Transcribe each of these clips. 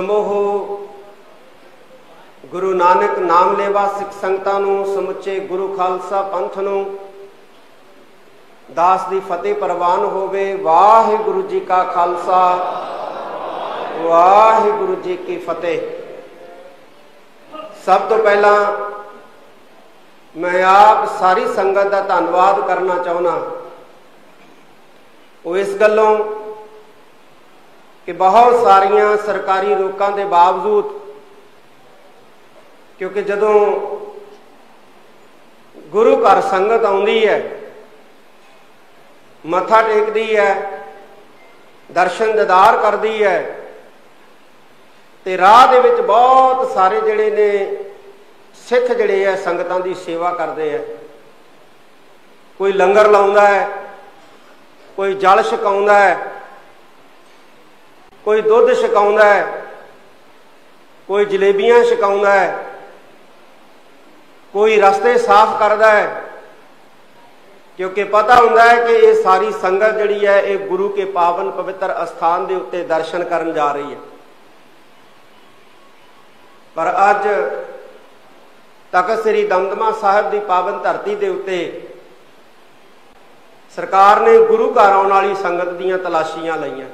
ਸਮੋਹ ਗੁਰੂ ਨਾਨਕ ਨਾਮ ਲੈਵਾ ਸਿੱਖ ਸੰਗਤਾਂ ਨੂੰ ਸਮੁੱਚੇ ਗੁਰੂ ਖਾਲਸਾ ਪੰਥ ਨੂੰ ਦਾਸ ਦੀ ਫਤਿਹ ਪ੍ਰਵਾਨ ਹੋਵੇ। ਵਾਹਿਗੁਰੂ ਜੀ ਕਾ ਖਾਲਸਾ, ਵਾਹਿਗੁਰੂ ਜੀ ਕੀ ਫਤਿਹ। ਸਭ ਤੋਂ ਪਹਿਲਾਂ ਮੈਂ ਆਪ ਸਾਰੀ ਸੰਗਤ ਦਾ ਧੰਨਵਾਦ ਕਰਨਾ ਚਾਹੁੰਦਾ। ਉਹ ਇਸ ਗੱਲੋਂ ਕਿ ਬਹੁਤ ਸਾਰੀਆਂ ਸਰਕਾਰੀ ਰੋਕਾਂ ਦੇ ਬਾਵਜੂਦ, ਕਿਉਂਕਿ ਜਦੋਂ ਗੁਰੂ ਘਰ ਸੰਗਤ ਆਉਂਦੀ ਹੈ, ਮੱਥਾ ਟੇਕਦੀ ਹੈ, ਦਰਸ਼ਨ ਦਿਦਾਰ ਕਰਦੀ ਹੈ, ਤੇ ਰਾਹ ਦੇ ਵਿੱਚ ਬਹੁਤ ਸਾਰੇ ਜਿਹੜੇ ਨੇ ਸਿੱਖ ਜਿਹੜੇ ਆ, ਸੰਗਤਾਂ ਦੀ ਸੇਵਾ ਕਰਦੇ ਆ। ਕੋਈ ਲੰਗਰ ਲਾਉਂਦਾ ਹੈ, ਕੋਈ ਜਲ ਛਕਾਉਂਦਾ ਹੈ ਕੋਈ ਦੁੱਧ ਛਕਾਉਂਦਾ ਹੈ, ਕੋਈ ਜਲੇਬੀਆਂ ਛਕਾਉਂਦਾ ਹੈ, ਕੋਈ ਰਸਤੇ ਸਾਫ਼ ਕਰਦਾ ਹੈ, ਕਿਉਂਕਿ ਪਤਾ ਹੁੰਦਾ ਹੈ ਕਿ ਇਹ ਸਾਰੀ ਸੰਗਤ ਜਿਹੜੀ ਹੈ, ਇਹ ਗੁਰੂ ਕੇ ਪਾਵਨ ਪਵਿੱਤਰ ਅਸਥਾਨ ਦੇ ਉੱਤੇ ਦਰਸ਼ਨ ਕਰਨ ਜਾ ਰਹੀ ਹੈ। ਪਰ ਅੱਜ ਤਖਤ ਸ੍ਰੀ ਦਮਦਮਾ ਸਾਹਿਬ ਦੀ ਪਾਵਨ ਧਰਤੀ ਦੇ ਉੱਤੇ ਸਰਕਾਰ ਨੇ ਗੁਰੂ ਘਰ ਆਉਣ ਵਾਲੀ ਸੰਗਤ ਦੀਆਂ ਤਲਾਸ਼ੀਆਂ ਲਈਆਂ।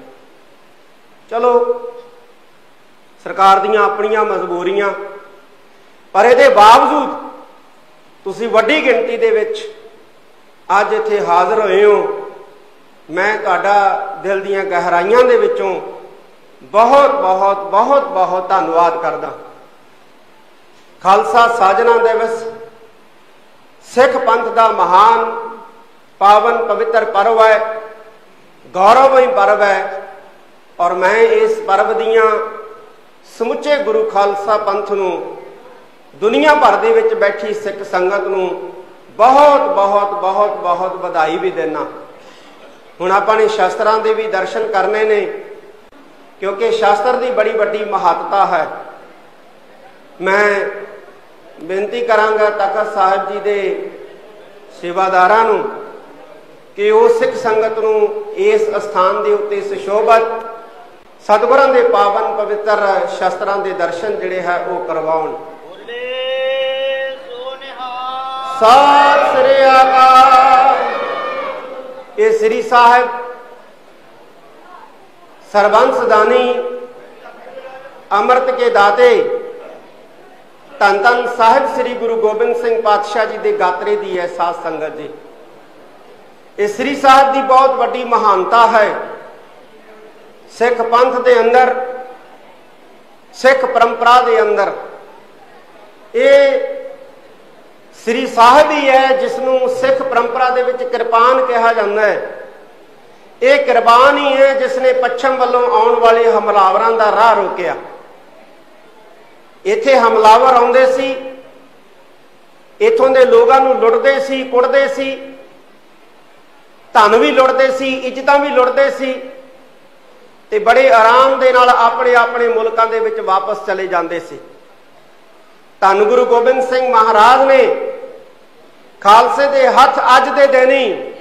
ਚਲੋ, ਸਰਕਾਰ ਦੀਆਂ ਆਪਣੀਆਂ ਮਜਬੂਰੀਆਂ, ਪਰ ਇਹਦੇ ਬਾਵਜੂਦ ਤੁਸੀਂ ਵੱਡੀ ਗਿਣਤੀ ਦੇ ਵਿੱਚ ਅੱਜ ਇੱਥੇ ਹਾਜ਼ਰ ਹੋਏ ਹੋ। ਮੈਂ ਤੁਹਾਡਾ ਦਿਲ ਦੀਆਂ ਗਹਿਰਾਈਆਂ ਦੇ ਵਿੱਚੋਂ ਬਹੁਤ ਬਹੁਤ ਬਹੁਤ ਬਹੁਤ ਧੰਨਵਾਦ ਕਰਦਾ। ਖਾਲਸਾ ਸਾਜਣਾ ਦਿਵਸ, ਸਿੱਖ ਪੰਥ ਦਾ ਮਹਾਨ ਪਾਵਨ ਪਵਿੱਤਰ ਪਰਵ ਹੈ, ਗੌਰਵਮਈ ਪਰਵ ਹੈ। ਔਰ ਮੈਂ ਇਸ ਪਰਬ ਦੀਆਂ ਸਮੁੱਚੇ ਗੁਰੂ ਖਾਲਸਾ ਪੰਥ ਨੂੰ ਦੁਨੀਆ ਭਰ ਦੇ ਵਿੱਚ ਬੈਠੀ ਸਿੱਖ ਸੰਗਤ ਨੂੰ ਬਹੁਤ ਬਹੁਤ ਬਹੁਤ ਬਹੁਤ ਵਧਾਈ ਵੀ ਦੇਣਾ ਹੁਣ ਆਪਾਂ ਨੇ ਸ਼ਾਸਤਰਾਂ ਦੇ ਵੀ ਦਰਸ਼ਨ ਕਰਨੇ ਨੇ, ਕਿਉਂਕਿ ਸ਼ਾਸਤਰ ਦੀ ਬੜੀ ਵੱਡੀ ਮਹੱਤਤਾ ਹੈ। ਮੈਂ ਬੇਨਤੀ ਕਰਾਂਗਾ ਤਖਤ ਸਾਹਿਬ ਜੀ ਦੇ ਸੇਵਾਦਾਰਾਂ ਨੂੰ ਕਿ ਉਹ ਸਿੱਖ ਸੰਗਤ ਨੂੰ ਇਸ ਸਥਾਨ ਦੇ ਉੱਤੇ ਸੁਸ਼ੋਭਤ ਸਤਿਗੁਰਾਂ ਦੇ ਪਾਵਨ ਪਵਿੱਤਰ ਸ਼ਾਸਤਰਾਂ ਦੇ ਦਰਸ਼ਨ ਜਿਹੜੇ ਹੈ ਉਹ ਕਰਵਾਉਣ। ਸਤਿ ਸ੍ਰੀ ਅਕਾਲ। ਇਹ ਸ੍ਰੀ ਸਾਹਿਬ ਸਰਬੰਸ ਦਾਨੀ ਅੰਮ੍ਰਿਤ ਕੇ ਦਾਤੇ ਤਨ ਤਨ ਸਾਹਿਬ ਸ੍ਰੀ ਗੁਰੂ ਗੋਬਿੰਦ ਸਿੰਘ ਪਾਤਸ਼ਾਹ ਜੀ ਦੇ ਗਾਤਰੇ ਦੀ ਹੈ ਸਾਧ ਸੰਗਤ ਜੀ। ਇਹ ਸ੍ਰੀ ਸਾਹਿਬ ਦੀ ਬਹੁਤ ਵੱਡੀ ਮਹਾਨਤਾ ਹੈ। ਸਿੱਖ ਪੰਥ ਦੇ ਅੰਦਰ, ਸਿੱਖ ਪਰੰਪਰਾ ਦੇ ਅੰਦਰ, ਇਹ ਸ੍ਰੀ ਸਾਹਿਬ ਹੀ ਹੈ ਜਿਸ ਨੂੰ ਸਿੱਖ ਪਰੰਪਰਾ ਦੇ ਵਿੱਚ ਕਿਰਪਾਨ ਕਿਹਾ ਜਾਂਦਾ ਹੈ। ਇਹ ਕਿਰਪਾਨ ਹੀ ਹੈ ਜਿਸ ਨੇ ਪੱਛਮ ਵੱਲੋਂ ਆਉਣ ਵਾਲੇ ਹਮਲਾਵਰਾਂ ਦਾ ਰਾਹ ਰੋਕਿਆ। ਇੱਥੇ ਹਮਲਾਵਰ ਆਉਂਦੇ ਸੀ, ਇਥੋਂ ਦੇ ਲੋਕਾਂ ਨੂੰ ਲੁੱਟਦੇ ਸੀ, ਕੁੱਟਦੇ ਸੀ, ਧਨ ਵੀ ਲੁੱਟਦੇ ਸੀ, ਇੱਜ਼ਤਾਂ ਵੀ ਲੁੱਟਦੇ ਸੀ। ਤੇ ਬੜੇ ਆਰਾਮ ਦੇ ਨਾਲ ਆਪਣੇ ਆਪਣੇ ਮੁਲਕਾਂ ਦੇ ਵਿੱਚ ਵਾਪਸ ਚਲੇ ਜਾਂਦੇ ਸੀ। ਧੰਨ ਗੁਰੂ ਗੋਬਿੰਦ ਸਿੰਘ ਮਹਾਰਾਜ ਨੇ ਖਾਲਸੇ ਦੇ ਹੱਥ ਅੱਜ ਦੇ ਦਿਨ ਹੀ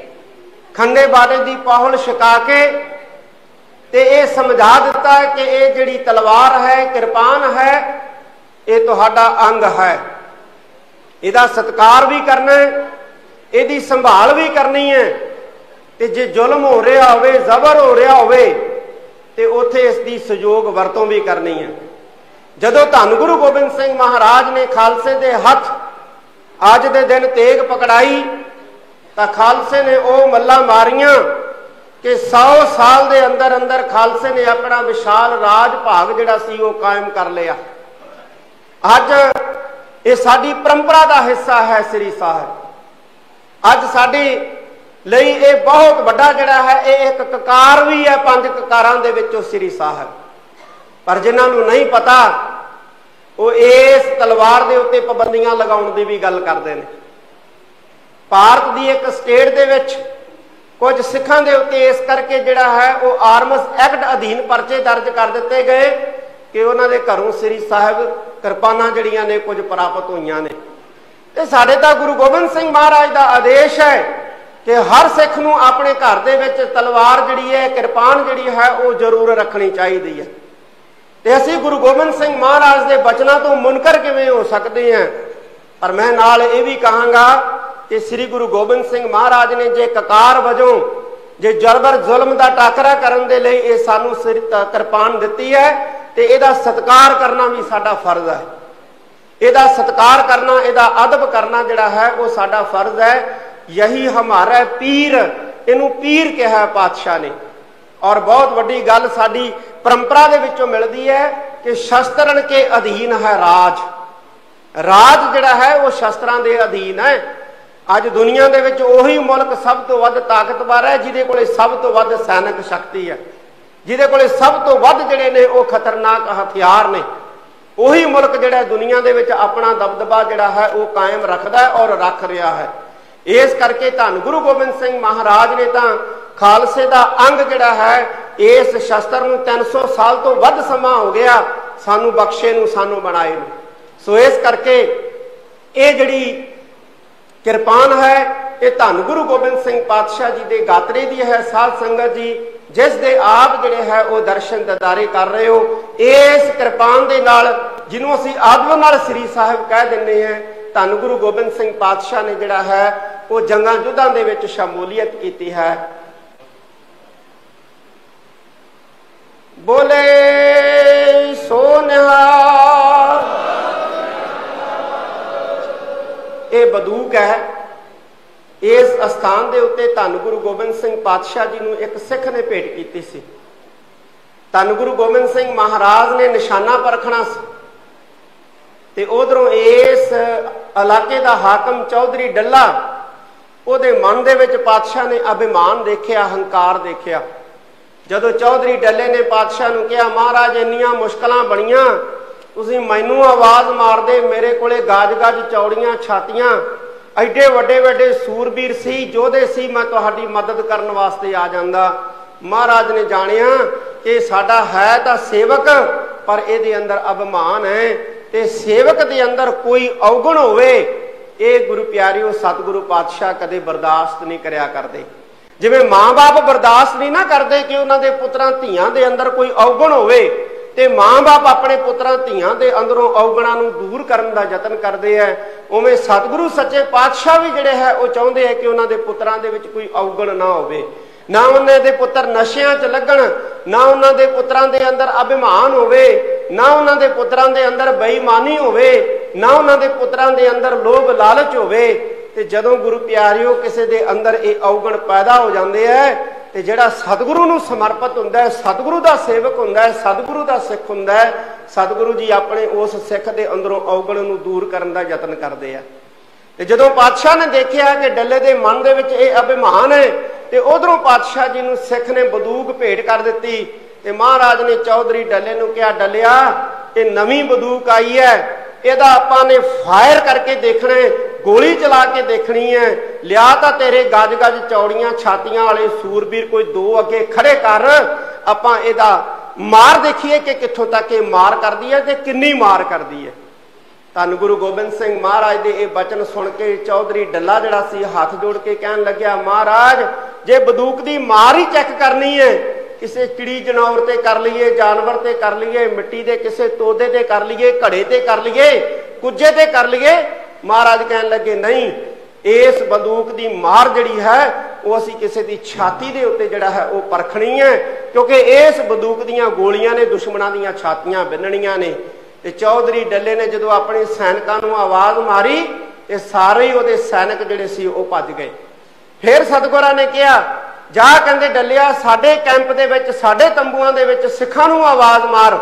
ਖੰਡੇ ਬਾੜੇ ਦੀ ਪਾਹਲ ਛਕਾ ਕੇ ਤੇ ਇਹ ਸਮਝਾ ਦਿੱਤਾ ਕਿ ਇਹ ਜਿਹੜੀ ਤਲਵਾਰ ਹੈ, ਕਿਰਪਾਨ ਹੈ, ਇਹ ਤੁਹਾਡਾ ਅੰਗ ਹੈ। ਇਹਦਾ ਸਤਕਾਰ ਵੀ ਕਰਨਾ ਹੈ, ਇਹਦੀ ਸੰਭਾਲ ਵੀ ਕਰਨੀ ਹੈ ਤੇ ਜੇ ਜ਼ੁਲਮ ਹੋ ਰਿਹਾ ਹੋਵੇ, ਜ਼ਬਰ ਹੋ ਰਿਹਾ ਹੋਵੇ ਤੇ ਉੱਥੇ ਇਸ ਦੀ ਸਹਿਯੋਗ ਵਰਤੋਂ ਵੀ ਕਰਨੀ ਹੈ। ਜਦੋਂ ਧੰਨ ਗੁਰੂ ਗੋਬਿੰਦ ਸਿੰਘ ਮਹਾਰਾਜ ਨੇ ਖਾਲਸੇ ਦੇ ਹੱਥ ਅੱਜ ਦੇ ਦਿਨ ਤੇਗ ਪਕੜਾਈ, ਤਾਂ ਖਾਲਸੇ ਨੇ ਉਹ ਮੱਲਾ ਮਾਰੀਆਂ ਕਿ 100 ਸਾਲ ਦੇ ਅੰਦਰ ਅੰਦਰ ਖਾਲਸੇ ਨੇ ਆਪਣਾ ਵਿਸ਼ਾਲ ਰਾਜ ਭਾਗ ਜਿਹੜਾ ਸੀ ਉਹ ਕਾਇਮ ਕਰ ਲਿਆ। ਅੱਜ ਇਹ ਸਾਡੀ ਪਰੰਪਰਾ ਦਾ ਹਿੱਸਾ ਹੈ ਸ੍ਰੀ ਸਾਹਿਬ। ਅੱਜ ਸਾਡੀ ਲਈ ਇਹ ਬਹੁਤ ਵੱਡਾ ਜਿਹੜਾ ਹੈ, ਇਹ ਇੱਕ ਕਕਾਰ ਵੀ ਹੈ, ਪੰਜ ਕਕਾਰਾਂ ਦੇ ਵਿੱਚੋਂ ਸ੍ਰੀ ਸਾਹਿਬ। ਪਰ ਜਿਨ੍ਹਾਂ ਨੂੰ ਨਹੀਂ ਪਤਾ, ਉਹ ਇਸ ਤਲਵਾਰ ਦੇ ਉੱਤੇ ਪਾਬੰਦੀਆਂ ਲਗਾਉਣ ਦੀ ਵੀ ਗੱਲ ਕਰਦੇ ਨੇ। ਭਾਰਤ ਦੀ ਇੱਕ ਸਟੇਟ ਦੇ ਵਿੱਚ ਕੁਝ ਸਿੱਖਾਂ ਦੇ ਉੱਤੇ ਇਸ ਕਰਕੇ ਜਿਹੜਾ ਹੈ, ਉਹ ਆਰਮਸ ਐਕਟ ਅਧੀਨ ਪਰਚੇ ਦਰਜ ਕਰ ਦਿੱਤੇ ਗਏ ਕਿ ਉਹਨਾਂ ਦੇ ਘਰੋਂ ਸ੍ਰੀ ਸਾਹਿਬ ਕਿਰਪਾਨਾਂ ਜਿਹੜੀਆਂ ਨੇ ਕੁਝ ਪ੍ਰਾਪਤ ਹੋਈਆਂ ਨੇ। ਤੇ ਸਾਡੇ ਤਾਂ ਗੁਰੂ ਗੋਬਿੰਦ ਸਿੰਘ ਮਹਾਰਾਜ ਦਾ ਆਦੇਸ਼ ਹੈ ਕਿ ਹਰ ਸਿੱਖ ਨੂੰ ਆਪਣੇ ਘਰ ਦੇ ਵਿੱਚ ਤਲਵਾਰ ਜਿਹੜੀ ਹੈ, ਕਿਰਪਾਨ ਜਿਹੜੀ ਹੈ, ਉਹ ਜ਼ਰੂਰ ਰੱਖਣੀ ਚਾਹੀਦੀ ਹੈ। ਤੇ ਅਸੀਂ ਗੁਰੂ ਗੋਬਿੰਦ ਸਿੰਘ ਮਹਾਰਾਜ ਦੇ ਬਚਨਾਂ ਤੋਂ ਮੁਨਕਰ ਕਿਵੇਂ ਹੋ ਸਕਦੇ ਹਾਂ? ਪਰ ਮੈਂ ਨਾਲ ਇਹ ਵੀ ਕਹਾਂਗਾ ਕਿ ਸ੍ਰੀ ਗੁਰੂ ਗੋਬਿੰਦ ਸਿੰਘ ਮਹਾਰਾਜ ਨੇ ਜੇ ਕਕਾਰ ਵਜੋਂ, ਜੇ ਜਰਬਰ ਜ਼ੁਲਮ ਦਾ ਟਾਕਰਾ ਕਰਨ ਦੇ ਲਈ ਇਹ ਸਾਨੂੰ ਸਿਰ ਕਿਰਪਾਨ ਦਿੱਤੀ ਹੈ, ਤੇ ਇਹਦਾ ਸਤਕਾਰ ਕਰਨਾ ਵੀ ਸਾਡਾ ਫਰਜ਼ ਹੈ। ਇਹਦਾ ਸਤਕਾਰ ਕਰਨਾ, ਇਹਦਾ ਅਦਬ ਕਰਨਾ ਜਿਹੜਾ ਹੈ, ਉਹ ਸਾਡਾ ਫਰਜ਼ ਹੈ। ਯਹੀ ਹਮਾਰਾ ਪੀਰ, ਇਹਨੂੰ ਪੀਰ ਕਿਹਾ ਪਾਤਸ਼ਾਹ ਨੇ। ਔਰ ਬਹੁਤ ਵੱਡੀ ਗੱਲ ਸਾਡੀ ਪਰੰਪਰਾ ਦੇ ਵਿੱਚੋਂ ਮਿਲਦੀ ਹੈ ਕਿ ਸ਼ਸਤਰਨ ਕੇ ਅਧੀਨ ਹੈ ਰਾਜ। ਰਾਜ ਜਿਹੜਾ ਹੈ, ਉਹ ਸ਼ਸਤਰਾਂ ਦੇ ਅਧੀਨ ਹੈ। ਅੱਜ ਦੁਨੀਆ ਦੇ ਵਿੱਚ ਉਹੀ ਮੁਲਕ ਸਭ ਤੋਂ ਵੱਧ ਤਾਕਤਵਰ ਹੈ, ਜਿਹਦੇ ਕੋਲੇ ਸਭ ਤੋਂ ਵੱਧ ਸੈਨਿਕ ਸ਼ਕਤੀ ਹੈ। ਜਿਹਦੇ ਕੋਲੇ ਸਭ ਤੋਂ ਵੱਧ ਜਿਹੜੇ ਨੇ, ਉਹ ਖਤਰਨਾਕ ਹਥਿਆਰ ਨੇ। ਉਹੀ ਮੁਲਕ ਜਿਹੜਾ ਦੁਨੀਆ ਦੇ ਵਿੱਚ ਆਪਣਾ ਦਬਦਬਾ ਜਿਹੜਾ ਹੈ, ਉਹ ਕਾਇਮ ਰੱਖਦਾ ਔਰ ਰੱਖ ਰਿਹਾ ਹੈ। ਇਸ ਕਰਕੇ ਧੰਨ ਗੁਰੂ ਗੋਬਿੰਦ ਸਿੰਘ ਮਹਾਰਾਜ ਨੇ ਤਾਂ ਖਾਲਸੇ ਦਾ ਅੰਗ ਜਿਹੜਾ ਹੈ, ਇਸ ਸ਼ਸਤਰ ਨੂੰ 300 ਸਾਲ ਤੋਂ ਵੱਧ ਸਮਾਂ ਹੋ ਗਿਆ, ਸਾਨੂੰ ਬਖਸ਼ੇ ਨੂੰ, ਸਾਨੂੰ ਬਣਾਏ ਨੂੰ। ਸੋ ਇਸ ਕਰਕੇ ਇਹ ਜਿਹੜੀ ਕਿਰਪਾਨ ਹੈ, ਇਹ ਧੰਨ ਗੁਰੂ ਗੋਬਿੰਦ ਸਿੰਘ ਪਾਤਸ਼ਾਹ ਜੀ ਦੇ ਗਾਤਰੇ ਦੀ ਹੈ, ਸਾਧ ਸੰਗਤ ਜੀ, ਜਿਸ ਦੇ ਆਪ ਜਿਹੜੇ ਹੈ, ਉਹ ਦਰਸ਼ਨ ਦਦਾਰੇ ਕਰ ਰਹੇ ਹੋ। ਇਸ ਕਿਰਪਾਨ ਦੇ ਨਾਲ ਜਿਹਨੂੰ ਅਸੀਂ ਆਦਮ ਨਾਲ ਸ੍ਰੀ ਸਾਹਿਬ ਕਹਿ ਦਿੰਨੇ ਆ ਧੰਨ ਗੁਰੂ ਗੋਬਿੰਦ ਸਿੰਘ ਪਾਤਸ਼ਾਹ ਨੇ ਜਿਹੜਾ ਹੈ ਉਹ ਜੰਗਾਂ ਯੁੱਧਾਂ ਦੇ ਵਿੱਚ ਸ਼ਮੂਲੀਅਤ ਕੀਤੀ ਹੈ। ਬੋਲੇ ਸੋ ਨਿਹਾਲ ਇਹ ਬਦੂਕ ਹੈ। ਇਸ ਅਸਥਾਨ ਦੇ ਉੱਤੇ ਧੰਨ ਗੁਰੂ ਗੋਬਿੰਦ ਸਿੰਘ ਪਾਤਸ਼ਾਹ ਜੀ ਨੂੰ ਇੱਕ ਸਿੱਖ ਨੇ ਭੇਟ ਕੀਤੀ ਸੀ। ਧੰਨ ਗੁਰੂ ਗੋਬਿੰਦ ਸਿੰਘ ਮਹਾਰਾਜ ਨੇ ਨਿਸ਼ਾਨਾ ਪਰਖਣਾ ਸੀ। ਤੇ ਉਧਰੋਂ ਇਸ ਇਲਾਕੇ ਦਾ ਹਾਕਮ ਚੌਧਰੀ ਡੱਲਾ ਉਹਦੇ ਮਨ ਦੇ ਵਿੱਚ ਪਾਤਸ਼ਾਹ ਨੇ ਅਭਿਮਾਨ ਦੇਖਿਆ, ਹੰਕਾਰ ਦੇਖਿਆ। ਜਦੋਂ ਚੌਧਰੀ ਡੱਲੇ ਨੇ ਪਾਤਸ਼ਾਹ ਨੂੰ ਕਿਹਾ, ਮਹਾਰਾਜ, ਇੰਨੀਆਂ ਮੁਸ਼ਕਲਾਂ ਬਣੀਆਂ, ਤੁਸੀਂ ਮੈਨੂੰ ਆਵਾਜ਼ ਮਾਰਦੇ, ਮੇਰੇ ਕੋਲੇ ਗਾਜ-ਗਾਜ ਚੌੜੀਆਂ ਛਾਤੀਆਂ, ਐਡੇ ਵੱਡੇ ਵੱਡੇ ਸੂਰਬੀਰ ਸੀ ਜੋਧੇ ਸੀ, ਮੈਂ ਤੁਹਾਡੀ ਮਦਦ ਕਰਨ ਵਾਸਤੇ ਆ ਜਾਂਦਾ। ਮਹਾਰਾਜ ਨੇ ਜਾਣਿਆ ਕਿ ਸਾਡਾ ਹੈ ਤਾਂ ਸੇਵਕ, ਪਰ ਇਹਦੇ ਅੰਦਰ ਅਭਿਮਾਨ ਹੈ ਤੇ ਸੇਵਕ ਦੇ ਅੰਦਰ ਕੋਈ ਔਗਣ ਹੋਵੇ ਇਹ ਗੁਰੂ ਪਿਆਰਿਓ, ਸਤਿਗੁਰੂ ਪਾਤਸ਼ਾਹ ਕਦੇ ਬਰਦਾਸ਼ਤ ਨਹੀਂ ਕਰਿਆ ਕਰਦੇ। ਜਿਵੇਂ ਮਾਂ-ਬਾਪ ਬਰਦਾਸ਼ਤ ਨਹੀਂ ਨਾ ਕਰਦੇ ਕਿ ਉਹਨਾਂ ਦੇ ਪੁੱਤਰਾਂ ਧੀਆਂ ਦੇ ਅੰਦਰ ਕੋਈ ਔਗਣ ਹੋਵੇ, ਤੇ ਮਾਂ-ਬਾਪ ਆਪਣੇ ਪੁੱਤਰਾਂ ਧੀਆਂ ਦੇ ਅੰਦਰੋਂ ਔਗਣਾਂ ਨੂੰ ਦੂਰ ਕਰਨ ਦਾ ਯਤਨ ਕਰਦੇ ਆ ਉਵੇਂ ਸਤਿਗੁਰੂ ਸੱਚੇ ਪਾਤਸ਼ਾਹ ਵੀ ਜਿਹੜੇ ਹੈ, ਉਹ ਚਾਹੁੰਦੇ ਆ ਕਿ ਉਹਨਾਂ ਦੇ ਪੁੱਤਰਾਂ ਦੇ ਵਿੱਚ ਕੋਈ ਔਗਣ ਨਾ ਹੋਵੇ। ਨਾ ਉਹਨਾਂ ਦੇ ਪੁੱਤਰ ਨਸ਼ਿਆਂ 'ਚ ਲੱਗਣ, ਨਾ ਉਹਨਾਂ ਦੇ ਪੁੱਤਰਾਂ ਦੇ ਅੰਦਰ ਅਭਿਮਾਨ ਹੋਵੇ, ਨਾ ਉਹਨਾਂ ਦੇ ਪੁੱਤਰਾਂ ਦੇ ਅੰਦਰ ਬੇਈਮਾਨੀ ਹੋਵੇ ਨਾ ਉਹਨਾਂ ਦੇ ਪੁੱਤਰਾਂ ਦੇ ਅੰਦਰ ਲੋਭ ਲਾਲਚ ਹੋਵੇ, ਤੇ ਜਦੋਂ ਗੁਰੂ ਪਿਆਰਿਓ ਕਿਸੇ ਦੇ ਅੰਦਰ ਇਹ ਔਗਣ ਪੈਦਾ ਹੋ ਜਾਂਦੇ ਐ, ਤੇ ਜਿਹੜਾ ਸਤਿਗੁਰੂ ਨੂੰ ਸਮਰਪਿਤ ਹੁੰਦਾ ਹੈ ਸਤਿਗੁਰੂ ਦਾ ਸੇਵਕ ਹੁੰਦਾ ਹੈ ਸਤਿਗੁਰੂ ਦਾ ਸਿੱਖ ਹੁੰਦਾ ਹੈ ਸਤਿਗੁਰੂ ਜੀ ਆਪਣੇ ਉਸ ਸਿੱਖ ਦੇ ਅੰਦਰੋਂ ਔਗਣ ਨੂੰ ਦੂਰ ਕਰਨ ਦਾ ਯਤਨ ਕਰਦੇ ਆ ਤੇ ਜਦੋਂ ਪਾਤਸ਼ਾਹ ਨੇ ਦੇਖਿਆ ਕਿ ਡੱਲੇ ਦੇ ਮਨ ਦੇ ਵਿੱਚ ਇਹ ਅਭਿਮਾਨ ਹੈ ਤੇ ਉਧਰੋਂ ਪਾਤਸ਼ਾਹ ਜੀ ਨੂੰ ਸਿੱਖ ਨੇ ਬੰਦੂਕ ਭੇਟ ਕਰ ਦਿੱਤੀ, ਤੇ ਮਹਾਰਾਜ ਨੇ ਚੌਧਰੀ ਡੱਲੇ ਨੂੰ ਕਿਹਾ, ਡੱਲਿਆ, ਇਹ ਨਵੀਂ ਬੰਦੂਕ ਆਈ ਹੈ ਇਹਦਾ ਆਪਾਂ ਨੇ ਫਾਇਰ ਕਰਕੇ ਦੇਖਣਾ ਗੋਲੀ ਚਲਾ ਕੇ ਦੇਖਣੀ ਹੈ। ਲਿਆ ਤਾਂ ਤੇਰੇ ਗੱਜ-ਗੱਜ ਚੌੜੀਆਂ ਛਾਤੀਆਂ ਵਾਲੇ ਸੂਰਬੀਰ ਕੋਈ ਦੋ ਅੱਗੇ ਖੜੇ ਕਰ। ਆਪਾਂ ਇਹਦਾ ਮਾਰ ਦੇਖੀਏ ਕਿ ਕਿੱਥੋਂ ਤੱਕ ਇਹ ਮਾਰ ਕਰਦੀ ਹੈ ਤੇ ਕਿੰਨੀ ਮਾਰ ਕਰਦੀ ਹੈ। ਧੰਨ ਗੁਰੂ ਗੋਬਿੰਦ ਸਿੰਘ ਮਹਾਰਾਜ ਦੇ ਇਹ ਬਚਨ ਸੁਣ ਕੇ ਚੌਧਰੀ ਡੱਲਾ ਜਿਹੜਾ ਸੀ, ਹੱਥ ਜੋੜ ਕੇ ਕਹਿਣ ਲੱਗਿਆ, ਮਹਾਰਾਜ, ਜੇ ਬੰਦੂਕ ਦੀ ਮਾਰ ਹੀ ਚੈੱਕ ਕਰਨੀ ਹੈ ਕਿਸੇ ਚਿੜੀ ਜਨੌਰ ਤੇ ਕਰ ਲਈਏ, ਜਾਨਵਰ ਤੇ ਕਰ ਲਈਏ, ਮਿੱਟੀ ਦੇ ਕਿਸੇ ਤੋਦੇ ਤੇ ਕਰ ਲਈਏ, ਘੜੇ ਤੇ ਕਰ ਲਈਏ, ਕੁੱਜੇ ਤੇ ਕਰ ਲਈਏ, ਮਹਾਰਾਜ ਕਹਿਣ ਲੱਗੇ, ਨਹੀਂ, ਇਸ ਬੰਦੂਕ ਦੀ ਮਾਰ ਜਿਹੜੀ ਹੈ, ਉਹ ਅਸੀਂ ਕਿਸੇ ਦੀ ਛਾਤੀ ਦੇ ਉੱਤੇ ਜਿਹੜਾ ਹੈ, ਉਹ ਪਰਖਣੀ ਹੈ, ਕਿਉਂਕਿ ਇਸ ਬੰਦੂਕ ਦੀਆਂ ਗੋਲੀਆਂ ਨੇ, ਦੁਸ਼ਮਣਾਂ ਦੀਆਂ ਛਾਤੀਆਂ ਬਿੰਨਣੀਆਂ ਨੇ। ਤੇ ਚੌਧਰੀ ਡੱਲੇ ਨੇ ਜਦੋਂ ਆਪਣੇ ਸੈਨਿਕਾਂ ਨੂੰ ਆਵਾਜ਼ ਮਾਰੀ, ਤੇ ਸਾਰੇ ਹੀ ਉਹਦੇ ਸੈਨਿਕ ਜਿਹੜੇ ਸੀ, ਉਹ ਭੱਜ ਗਏ। ਫਿਰ ਸਤਗੁਰਾਂ ਨੇ ਕਿਹਾ ਜਾ ਕਹਿੰਦੇ ਡੱਲਿਆ, ਸਾਡੇ ਕੈਂਪ ਦੇ ਵਿੱਚ, ਸਾਡੇ ਤੰਬੂਆਂ ਦੇ ਵਿੱਚ ਸਿੱਖਾਂ ਨੂੰ ਆਵਾਜ਼ ਮਾਰ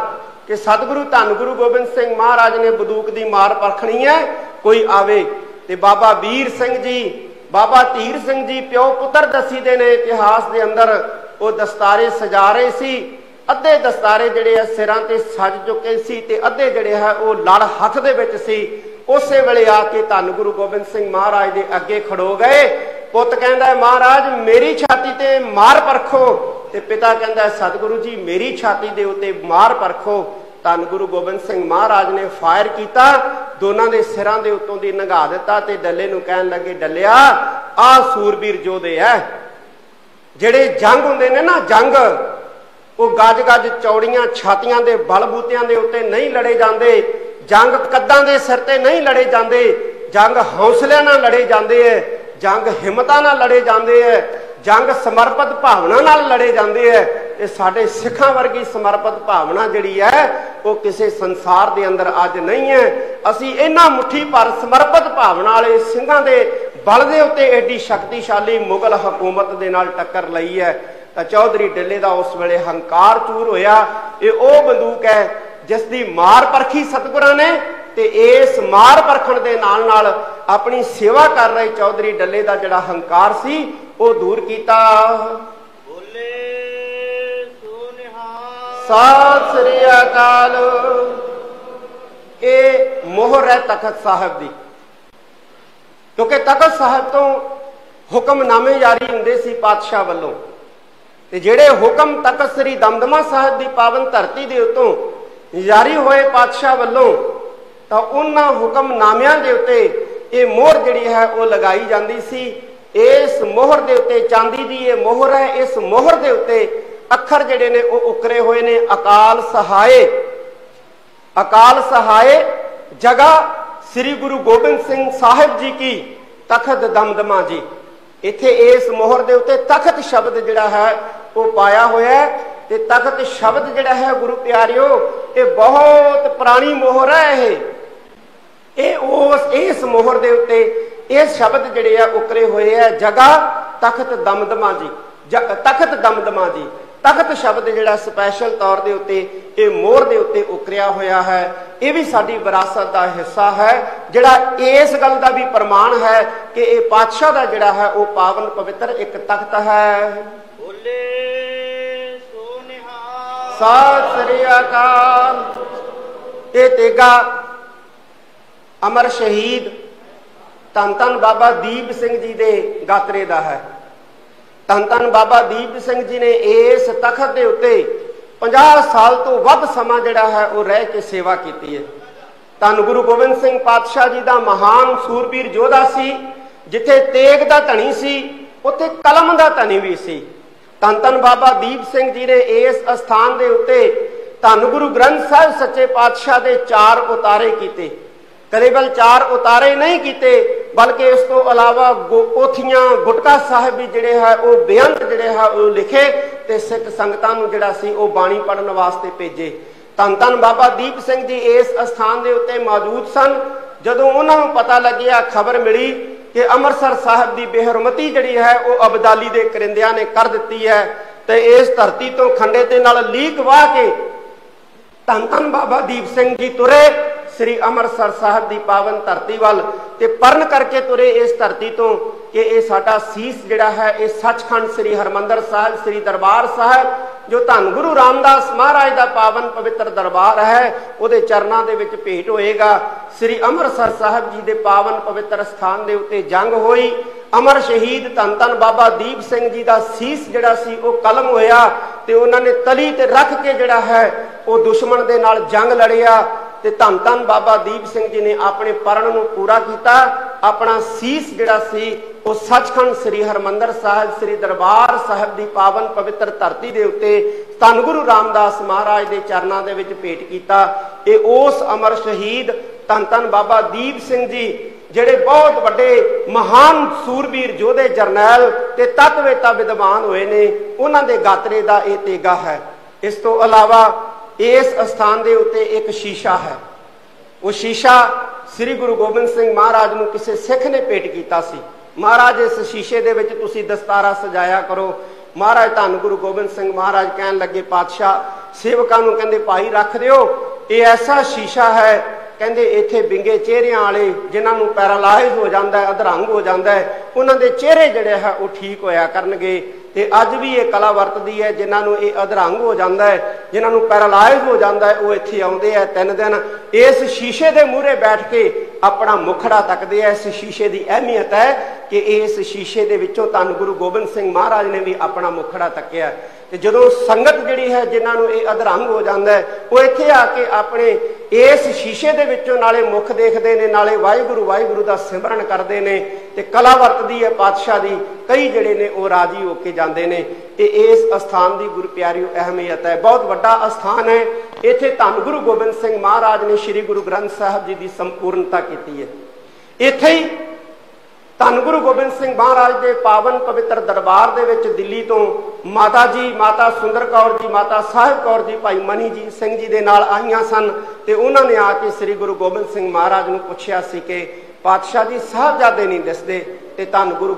ਕਿ ਸਤਿਗੁਰੂ ਧੰਨ ਗੁਰੂ ਗੋਬਿੰਦ ਸਿੰਘ ਮਹਾਰਾਜ ਨੇ ਬਦੂਕ ਦੀ ਮਾਰ ਪਰਖਣੀ ਹੈ, ਕੋਈ ਆਵੇ। ਤੇ ਬਾਬਾ ਵੀਰ ਸਿੰਘ ਜੀ, ਬਾਬਾ ਧੀਰ ਸਿੰਘ ਜੀ ਪਿਓ ਪੁੱਤਰ ਦਸੀਦੇ ਨੇ ਇਤਿਹਾਸ ਦੇ ਅੰਦਰ, ਉਹ ਦਸਤਾਰੇ ਸਜਾ ਰਹੇ ਸੀ। ਅੱਧੇ ਦਸਤਾਰੇ ਜਿਹੜੇ ਆ ਸਿਰਾਂ ਤੇ ਸੱਜ ਚੁੱਕੇ ਸੀ ਤੇ ਅੱਧੇ ਜਿਹੜੇ ਹੈ ਉਹ ਲੜ ਹੱਥ ਦੇ ਵਿੱਚ ਸੀ। ਉਸੇ ਵੇਲੇ ਆ ਕੇ ਧੰਨ ਗੁਰੂ ਗੋਬਿੰਦ ਸਿੰਘ ਮਹਾਰਾਜ ਦੇ ਅੱਗੇ ਖੜੋ ਗਏ। ਪੁੱਤ ਕਹਿੰਦਾ ਮਹਾਰਾਜ, ਮੇਰੀ ਛਾਤੀ ਤੇ ਮਾਰ ਪਰਖੋ। ਤੇ ਪਿਤਾ ਕਹਿੰਦਾ ਸਤਿਗੁਰੂ ਜੀ, ਮੇਰੀ ਛਾਤੀ ਦੇ ਉੱਤੇ ਮਾਰ ਪਰਖੋ। ਧੰਨ ਗੁਰੂ ਗੋਬਿੰਦ ਸਿੰਘ ਮਹਾਰਾਜ ਨੇ ਫਾਇਰ ਕੀਤਾ, ਦੋਨਾਂ ਦੇ ਸਿਰਾਂ ਦੇ ਉੱਤੋਂ ਦੀ ਨੰਗਾ ਦਿੱਤਾ ਤੇ ਡੱਲੇ ਨੂੰ ਕਹਿਣ ਲੱਗੇ, ਡੱਲਿਆ, ਆ ਸੂਰਬੀਰ ਜੋਧੇ ਐ, ਜਿਹੜੇ ਜੰਗ ਹੁੰਦੇ ਨੇ ਨਾ ਜੰਗ, ਉਹ ਗੱਜ-ਗੱਜ ਚੌੜੀਆਂ ਛਾਤੀਆਂ ਦੇ ਬਲ ਬੂਤਿਆਂ ਦੇ ਉੱਤੇ ਨਹੀਂ ਲੜੇ ਜਾਂਦੇ, ਜੰਗ ਕੱਦਾਂ ਦੇ ਸਿਰ ਤੇ ਨਹੀਂ ਲੜੇ ਜਾਂਦੇ, ਜੰਗ ਹੌਸਲਿਆਂ ਨਾਲ ਲੜੇ ਜਾਂਦੇ ਐ ਜੰਗ ਹਿੰਮਤਾਂ ਨਾਲ ਲੜੇ ਜਾਂਦੇ ਐ, ਜੰਗ ਸਮਰਪਿਤ ਭਾਵਨਾ ਨਾਲ ਲੜੇ ਜਾਂਦੇ ਐ, ਇਹ ਸਾਡੇ ਸਿੱਖਾਂ ਵਰਗੀ ਸਮਰਪਿਤ ਭਾਵਨਾ ਜਿਹੜੀ ਹੈ ਉਹ ਕਿਸੇ ਸੰਸਾਰ ਦੇ ਅੰਦਰ ਅੱਜ ਨਹੀਂ ਹੈ ਅਸੀਂ ਇਹਨਾਂ ਮੁਠੀ ਪਰ ਸਮਰਪਿਤ ਭਾਵਨਾ ਵਾਲੇ ਸਿੰਘਾਂ ਦੇ ਬਲ ਦੇ ਉੱਤੇ ਐਡੀ ਸ਼ਕਤੀਸ਼ਾਲੀ ਮੁਗਲ ਹਕੂਮਤ ਦੇ ਨਾਲ ਟੱਕਰ ਲਈ ਹੈ ਤਾਂ ਚੌਧਰੀ ਡੱਲੇ ਦਾ ਉਸ ਵੇਲੇ ਹੰਕਾਰ ਚੂਰ ਹੋਇਆ, ਇਹ ਉਹ ਬੰਦੂਕ ਹੈ ਜਿਸ ਦੀ ਮਾਰ ਪਰਖੀ ਸਤਗੁਰਾਂ ਨੇ ਤੇ ਇਸ ਮਾਰ ਪਰਖਣ ਦੇ ਨਾਲ ਨਾਲ ਆਪਣੀ ਸੇਵਾ ਕਰ ਰਹੇ ਚੌਧਰੀ ਡੱਲੇ ਦਾ ਜਿਹੜਾ ਹੰਕਾਰ ਸੀ ਉਹ ਦੂਰ ਕੀਤਾ। ਬੋਲੇ ਸੋਨਿਹਾ ਸਤਿ ਸ੍ਰੀ ਅਕਾਲ। ਇਹ ਮੋਹਰ ਹੈ ਤਖਤ ਸਾਹਿਬ ਦੀ। ਕਿਉਂਕਿ ਤਖਤ ਸਾਹਿਬ ਤੋਂ ਹੁਕਮਨਾਮੇ ਜਾਰੀ ਹੁੰਦੇ ਸੀ ਪਾਤਸ਼ਾਹ ਵੱਲੋਂ। ਤੇ ਜਿਹੜੇ ਹੁਕਮ ਤਖਤ ਸ੍ਰੀ ਦਮਦਮਾ ਸਾਹਿਬ ਦੀ ਪਾਵਨ ਧਰਤੀ ਦੇ ਉੱਤੋਂ ਜਾਰੀ ਹੋਏ ਪਾਤਸ਼ਾਹ ਵੱਲੋਂ ਤਾਂ ਉਹਨਾਂ ਹੁਕਮਨਾਮਿਆਂ ਦੇ ਉੱਤੇ ਇਹ ਮੋਹਰ ਜਿਹੜੀ ਹੈ ਉਹ ਲਗਾਈ ਜਾਂਦੀ ਸੀ। ਇਸ ਮੋਹਰ ਦੇ ਉੱਤੇ ਚਾਂਦੀ ਦੀ ਇਹ ਮੋਹਰ ਹੈ। ਇਸ ਮੋਹਰ ਦੇ ਉੱਤੇ ਅੱਖਰ ਜਿਹੜੇ ਨੇ ਉਹ ਉਕਰੇ ਹੋਏ ਨੇ। ਅਕਾਲ ਸਹਾਏ। ਅਕਾਲ ਸਹਾਏ, ਜਗਾ ਸ੍ਰੀ ਗੁਰੂ ਗੋਬਿੰਦ ਸਿੰਘ ਸਾਹਿਬ ਜੀ ਕੀ ਤਖਤ ਦਮਦਮਾ ਜੀ। ਇੱਥੇ ਇਸ ਮੋਹਰ ਦੇ ਉੱਤੇ ਤਖਤ ਸ਼ਬਦ ਜਿਹੜਾ ਹੈ ਉਹ ਪਾਇਆ ਹੋਇਆ ਹੈ ਤੇ ਤਖਤ ਸ਼ਬਦ ਜਿਹੜਾ ਹੈ ਗੁਰੂ ਪਿਆਰਿਓ, ਇਹ ਬਹੁਤ ਪੁਰਾਣੀ ਮੋਹਰ ਹੈ ਇਹ। ਇਹ ਉਸ ਇਸ ਮੋਹਰ ਦੇ ਉੱਤੇ ਇਹ ਸ਼ਬਦ ਜਿਹੜੇ ਆ ਉਕਰੇ ਹੋਏ ਆ ਜਗਾ ਤਖਤ ਦਮਦਮਾ ਜੀ ਤਖਤ ਦਮਦਮਾ ਜੀ। ਤਖਤ ਸ਼ਬਦ ਜਿਹੜਾ ਸਪੈਸ਼ਲ ਤੌਰ ਦੇ ਉੱਤੇ ਇਹ ਮੋਹਰ ਦੇ ਉੱਤੇ ਉਕਰਿਆ ਹੋਇਆ ਹੈ। ਇਹ ਵੀ ਸਾਡੀ ਵਿਰਾਸਤ ਦਾ ਹਿੱਸਾ ਹੈ ਜਿਹੜਾ ਇਸ ਗੱਲ ਦਾ ਵੀ ਪ੍ਰਮਾਣ ਹੈ ਕਿ ਇਹ ਪਾਤਸ਼ਾਹ ਦਾ ਜਿਹੜਾ ਹੈ ਉਹ ਪਾਵਨ ਪਵਿੱਤਰ ਇੱਕ ਤਖਤ ਹੈ। ਬੋਲੇ ਸੋਨਿਹਾ ਸਤਿ ਸ੍ਰੀ ਅਕਾਲ। ਇਹ ਤੇਗਾ ਅਮਰ ਸ਼ਹੀਦ ਧੰਨ ਧੰਨ ਬਾਬਾ ਦੀਪ ਸਿੰਘ ਜੀ ਦੇ ਗਾਤਰੇ ਦਾ ਹੈ। ਧੰਨ ਧੰਨ ਬਾਬਾ ਦੀਪ ਸਿੰਘ ਜੀ ਨੇ ਇਸ ਤਖਤ ਦੇ ਉੱਤੇ 50 ਸਾਲ ਤੋਂ ਵੱਧ ਸਮਾਂ ਜਿਹੜਾ ਹੈ ਉਹ ਰਹਿ ਕੇ ਸੇਵਾ ਕੀਤੀ ਹੈ। ਧੰਨ ਗੁਰੂ ਗੋਬਿੰਦ ਸਿੰਘ ਪਾਤਸ਼ਾਹ ਜੀ ਦਾ ਮਹਾਨ ਸੂਰਬੀਰ ਯੋਧਾ ਸੀ, ਜਿੱਥੇ ਤੇਗ ਦਾ ਧਣੀ ਸੀ, ਉੱਥੇ ਕਲਮ ਦਾ ਧਣੀ ਵੀ ਸੀ। ਧੰਨ ਧੰਨ ਬਾਬਾ ਦੀਪ ਸਿੰਘ ਜੀ ਨੇ ਇਸ ਅਸਥਾਨ ਦੇ ਉੱਤੇ ਧੰਨ ਗੁਰੂ ਗ੍ਰੰਥ ਸਾਹਿਬ ਸੱਚੇ ਪਾਤਸ਼ਾਹ ਦੇ ਚਾਰ ਉਤਾਰੇ ਕੀਤੇ। ਕੇਵਲ ਚਾਰ ਉਤਾਰੇ ਨਹੀਂ ਕੀਤੇ, ਬਲਕਿ ਇਸ ਤੋਂ ਇਲਾਵਾ ਪੋਥੀਆਂ ਗੁਟਕਾ ਸਾਹਿਬ ਵੀ ਜਿਹੜੇ ਹੈ, ਉਹ ਬੇਅੰਤ ਜਿਹੜੇ ਹੈ, ਉਹ ਲਿਖੇ ਤੇ ਸਿੱਖ ਸੰਗਤਾਂ ਨੂੰ ਜਿਹੜਾ ਸੀ, ਉਹ ਬਾਣੀ ਪੜਨ ਵਾਸਤੇ ਭੇਜੇ। ਤਨ ਤਨ ਬਾਬਾ ਦੀਪ ਸਿੰਘ ਜੀ ਇਸ ਅਸਥਾਨ ਦੇ ਉੱਤੇ ਮੌਜੂਦ ਸਨ। ਜਦੋਂ ਉਹਨਾਂ ਨੂੰ ਪਤਾ ਲੱਗਿਆ, ਖਬਰ ਮਿਲੀ ਕਿ ਅੰਮ੍ਰਿਤਸਰ ਸਾਹਿਬ ਦੀ ਬੇਹਰਮਤੀ ਜਿਹੜੀ ਹੈ, ਉਹ ਅਬਦਾਲੀ ਦੇ ਕਰਿੰਦਿਆਂ ਨੇ ਕਰ ਦਿੱਤੀ ਹੈ ਤੇ ਇਸ ਧਰਤੀ ਤੋਂ ਖੰਡੇ ਦੇ ਨਾਲ ਲੀਕ ਵਾਹ ਕੇ ਧੰਨ ਧੰਨ ਬਾਬਾ ਦੀਪ ਸਿੰਘ ਜੀ ਤੁਰੇ। ਸ੍ਰੀ ਅੰਮ੍ਰਿਤਸਰ ਸਾਹਿਬ ਦੀ ਪਾਵਨ ਧਰਤੀ ਵੱਲ ਤੇ ਪਰਨ ਕਰਕੇ ਤੁਰੇ ਇਸ ਧਰਤੀ ਤੋਂ ਕਿ ਇਹ ਸਾਡਾ ਸੀਸ ਜਿਹੜਾ ਹੈ, ਇਹ ਸੱਚਖੰਡ ਸ੍ਰੀ ਹਰਮੰਦਰ ਸਾਹਿਬ, ਸ੍ਰੀ ਦਰਬਾਰ ਸਾਹਿਬ, ਜੋ ਧੰਨ ਗੁਰੂ ਰਾਮਦਾਸ ਮਹਾਰਾਜ ਦਾ ਪਾਵਨ ਪਵਿੱਤਰ ਦਰਬਾਰ ਹੈ, ਉਹਦੇ ਚਰਨਾਂ ਦੇ ਵਿੱਚ ਭੇਟ ਹੋਏਗਾ। ਸ੍ਰੀ ਅੰਮ੍ਰਿਤਸਰ ਸਾਹਿਬ ਜੀ ਦੇ ਪਾਵਨ ਪਵਿੱਤਰ ਸਥਾਨ ਦੇ ਉੱਤੇ ਜੰਗ ਹੋਈ। ਅਮਰ ਸ਼ਹੀਦ ਧੰਨ ਧੰਨ ਬਾਬਾ ਦੀਪ ਸਿੰਘ ਜੀ ਦਾ ਸੀਸ ਜਿਹੜਾ ਸੀ, ਉਹ ਕਲਮ ਹੋਇਆ ਤੇ ਉਹਨਾਂ ਨੇ ਤਲੀ ਤੇ ਰੱਖ ਕੇ ਜਿਹੜਾ ਹੈ, ਉਹ ਦੁਸ਼ਮਣ ਦੇ ਨਾਲ ਜੰਗ ਲੜਿਆ। ਤੇ ਧੰਨ ਧੰਨ ਬਾਬਾ ਦੀਪ ਸਿੰਘ ਜੀ ਨੇ ਆਪਣੇ ਪਰਣ ਨੂੰ ਪੂਰਾ ਕੀਤਾ। ਆਪਣਾ ਸੀਸ ਜਿਹੜਾ ਸੀ, ਉਹ ਸੱਚਖੰਡ ਸ੍ਰੀ ਹਰਮੰਦਰ ਸਾਹਿਬ, ਸ੍ਰੀ ਦਰਬਾਰ ਸਾਹਿਬ ਦੀ ਪਾਵਨ ਪਵਿੱਤਰ ਧਰਤੀ ਦੇ ਉੱਤੇ ਧੰਨ ਗੁਰੂ ਰਾਮਦਾਸ ਮਹਾਰਾਜ ਦੇ ਚਰਨਾਂ ਦੇ ਵਿੱਚ ਭੇਟ ਕੀਤਾ। ਇਹ ਉਸ ਅਮਰ ਸ਼ਹੀਦ ਧੰਨ ਧੰਨ ਬਾਬਾ ਦੀਪ ਸਿੰਘ ਜੀ, ਜਿਹੜੇ ਬਹੁਤ ਵੱਡੇ ਮਹਾਨ ਸੂਰਬੀਰ ਯੋਧੇ ਜਰਨੈਲ ਤੇ ਤਤਵੇਤਾ ਵਿਦਵਾਨ ਹੋਏ ਨੇ, ਉਹਨਾਂ ਦੇ ਗਾਤਰੇ ਦਾ ਇਹ ਤੇਗਾ ਹੈ। ਇਸ ਤੋਂ ਇਲਾਵਾ ਇਸ ਸਥਾਨ ਦੇ ਉੱਤੇ ਇੱਕ ਸ਼ੀਸ਼ਾ ਹੈ। ਉਹ ਸ਼ੀਸ਼ਾ ਸ੍ਰੀ ਗੁਰੂ ਗੋਬਿੰਦ ਸਿੰਘ ਮਹਾਰਾਜ ਨੂੰ ਕਿਸੇ ਸਿੱਖ ਨੇ ਭੇਟ ਕੀਤਾ ਸੀ। ਮਹਾਰਾਜ, ਇਸ ਸ਼ੀਸ਼ੇ ਦੇ ਵਿੱਚ ਤੁਸੀਂ ਦਸਤਾਰਾ ਸਜਾਇਆ ਕਰੋ। ਮਹਾਰਾਜ, ਧੰਨ ਗੁਰੂ ਗੋਬਿੰਦ ਸਿੰਘ ਮਹਾਰਾਜ ਕਹਿਣ ਲੱਗੇ, ਪਾਤਸ਼ਾਹ, ਸੇਵਕਾਂ ਨੂੰ ਕਹਿੰਦੇ, ਭਾਈ, ਰੱਖ ਦਿਓ। ਇਹ ਐਸਾ ਸ਼ੀਸ਼ਾ ਹੈ। ਕਹਿੰਦੇ, ਇੱਥੇ ਬਿੰਗੇ ਚਿਹਰਿਆਂ ਵਾਲੇ ਜਿਨ੍ਹਾਂ ਨੂੰ ਪੈਰਾਲਾਈਜ਼ ਹੋ ਜਾਂਦਾ ਹੈ, ਅਧਰੰਗ ਹੋ ਜਾਂਦਾ ਹੈ, ਉਹਨਾਂ ਦੇ ਚਿਹਰੇ ਜਿਹੜੇ ਹੈ, ਉਹ ਠੀਕ ਹੋਇਆ ਕਰਨਗੇ। ਤੇ ਅੱਜ ਵੀ ਇਹ ਕਲਾ ਵਰਤਦੀ ਹੈ, ਜਿਨ੍ਹਾਂ ਨੂੰ ਇਹ ਅਧਰੰਗ ਹੋ ਜਾਂਦਾ ਹੈ, ਜਿਨ੍ਹਾਂ ਨੂੰ ਪੈਰਾਲਾਈਜ਼ ਹੋ ਜਾਂਦਾ ਹੈ, ਉਹ ਇੱਥੇ ਆਉਂਦੇ ਆ ਤਿੰਨ ਦਿਨ। ਇਸ ਸ਼ੀਸ਼ੇ ਦੇ ਮੂਹਰੇ ਬੈਠ ਕੇ ਆਪਣਾ ਮੁਖੜਾ ਤੱਕਦੇ ਆ। ਇਸ ਸ਼ੀਸ਼ੇ ਦੀ ਅਹਿਮੀਅਤ ਹੈ ਕਿ ਇਸ ਸ਼ੀਸ਼ੇ ਦੇ ਵਿੱਚੋਂ ਧੰਨ ਗੁਰੂ ਗੋਬਿੰਦ ਸਿੰਘ ਮਹਾਰਾਜ ਨੇ ਵੀ ਆਪਣਾ ਮੁਖੜਾ ਤੱਕਿਆ। ਤੇ ਜਦੋਂ ਸੰਗਤ ਜਿਹੜੀ ਹੈ, ਜਿਨ੍ਹਾਂ ਨੂੰ ਇਹ ਅਧਰੰਗ ਹੋ ਜਾਂਦਾ ਉਹ ਇੱਥੇ ਆ ਕੇ ਆਪਣੇ ਇਸ ਸ਼ੀਸ਼ੇ ਦੇ ਵਿੱਚੋਂ ਨਾਲੇ ਮੁਖ ਦੇਖਦੇ ਨੇ, ਨਾਲੇ ਵਾਹਿਗੁਰੂ ਵਾਹਿਗੁਰੂ ਦਾ ਸਿਮਰਨ ਕਰਦੇ ਨੇ ਤੇ ਕਲਾ ਵਰਤਦੀ ਹੈ ਪਾਤਸ਼ਾਹ ਦੀ ਕਈ ਜਿਹੜੇ ਨੇ ਉਹ ਰਾਜੀ ਹੋ ਕੇ ਜਾਂਦੇ ਨੇ। ਤੇ ਇਸ ਅਸਥਾਨ ਦੀ ਗੁਰੂ ਪਿਆਰਿਓ ਅਹਿਮੀਅਤ ਹੈ। ਬਹੁਤ ਵੱਡਾ ਅਸਥਾਨ ਹੈ। ਇੱਥੇ ਧੰਨ ਗੁਰੂ ਗੋਬਿੰਦ ਸਿੰਘ ਮਹਾਰਾਜ ਨੇ ਸ੍ਰੀ ਗੁਰੂ ਗ੍ਰੰਥ ਸਾਹਿਬ ਜੀ ਦੀ ਸੰਪੂਰਨਤਾ ਕੀਤੀ ਹੈ। ਇੱਥੇ ਹੀ ਧੰਨ ਗੁਰੂ ਗੋਬਿੰਦ ਸਿੰਘ ਮਹਾਰਾਜ ਦੇ ਪਾਵਨ ਪਵਿੱਤਰ ਦਰਬਾਰ ਦੇ ਵਿੱਚ ਦਿੱਲੀ ਤੋਂ ਮਾਤਾ ਜੀ, ਮਾਤਾ ਸੁੰਦਰ ਕੌਰ ਜੀ, ਮਾਤਾ ਸਾਹਿਬ ਕੌਰ ਜੀ, ਭਾਈ ਮਨੀ ਜੀ ਸਿੰਘ ਜੀ ਦੇ ਨਾਲ ਆਈਆਂ ਸਨ ਤੇ ਉਹਨਾਂ ਨੇ ਆ ਕੇ ਸ੍ਰੀ ਗੁਰੂ ਗੋਬਿੰਦ ਸਿੰਘ ਮਹਾਰਾਜ ਨੂੰ ਪੁੱਛਿਆ ਸੀ ਕਿ ਪਾਤਸ਼ਾਹ ਜੀ ਸਾਹਿਬਜ਼ਾਦੇ ਨਹੀਂ ਦਿਸਦੇ ਤੇ ਧੰਨ ਗੁਰੂ